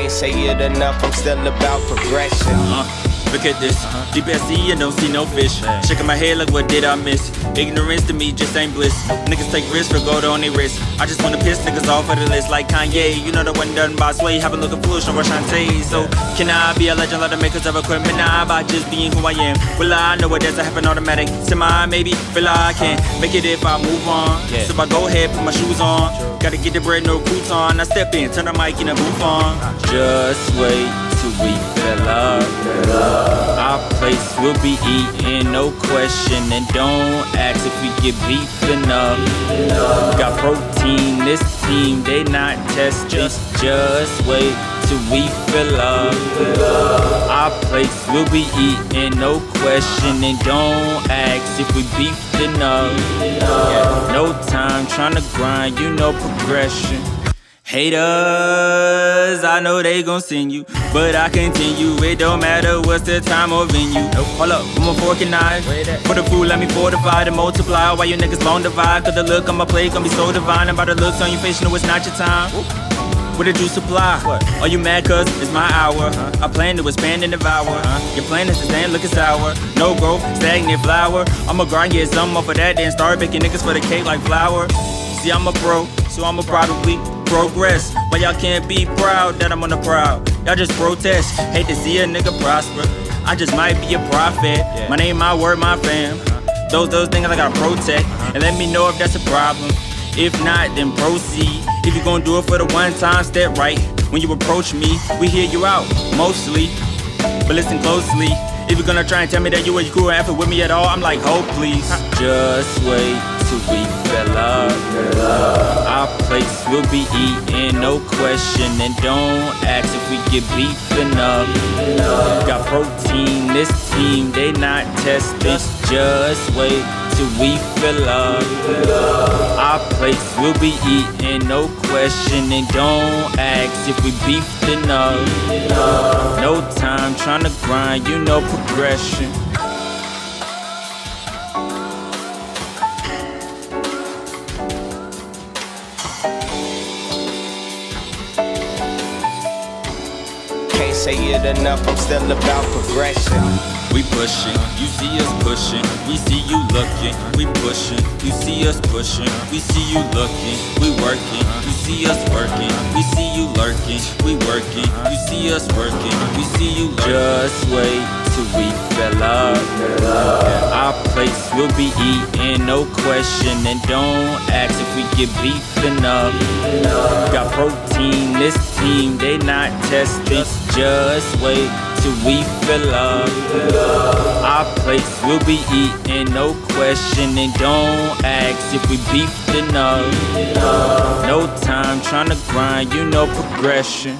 Can't say it enough, I'm still about progression. Uh, look at this. Deep at sea and don't see no fish. Shaking my head like what did I miss? Ignorance to me just ain't bliss. Niggas take risks for gold on their wrist. I just wanna piss niggas off of the list like Kanye. You know the one done by Sway. Have a looking foolish on Rashante. So can I be a legend like the makers of equipment? Nah, by just being who I am. Will I know it doesn't happen automatic. Semi, maybe feel like I can make it if I move on. So I go ahead, put my shoes on. Gotta get the bread, no crouton. I step in, turn the mic in the booth on. Just wait till we fill up. Our place will be eating, no question. And don't ask if we get beef enough. Got protein, this team, they not testing. Just, just wait till we fill up. Our place will be eating, no question. And don't ask if we beefed enough. No time trying to grind, you know progression. Haters, I know they gon' send you, but I continue. It don't matter what's the time or venue. Nope. Hold up, with my fork and knife. For the food, let me fortify to multiply. Why you niggas bone divide, cause the look on my plate gon' be so divine. And by the looks on your face, you know it's not your time. What did you supply? What? Are you mad cause it's my hour? Uh-huh. I plan to expand and devour. Uh-huh. Your plan is to stand looking sour. No growth, stagnant flower. I'ma grind, get some off of that, then start baking niggas for the cake like flour. See, I'm a pro, so I'ma probably progress. But y'all can't be proud that I'm on the proud. Y'all just protest. Hate to see a nigga prosper. I just might be a prophet. My name, my word, my fam. Uh-huh. Those those things I gotta protect. And let me know if that's a problem. If not, then proceed. If you're gonna do it for the one time, step right. When you approach me, we hear you out, mostly. But listen closely. If you're gonna try and tell me that you ain't cool and with me at all, I'm like, oh please. Just wait till we fill up. Our place will be eating, no question. And don't ask if we get beef enough. Got protein, this team, they not testing. Just wait till we fill up. Our place will be eating, no question. And don't ask if we beefed enough. No time trying to grind, you know progression. Say it enough, I'm still about progression. We pushing, you see us pushing, we see you looking, we pushing, you see us pushing, we see you looking, we working, you see us working, we see you lurking, we working, you see us working, we see you lurking. Just wait till we fill up. Our place will be eating, no question, and don't ask if we get beef enough. Got protein, this team, they not testing. Just wait till we fill up. Our place will be eating, no question, and don't ask if we beefed enough. No time trying to grind, you know progression.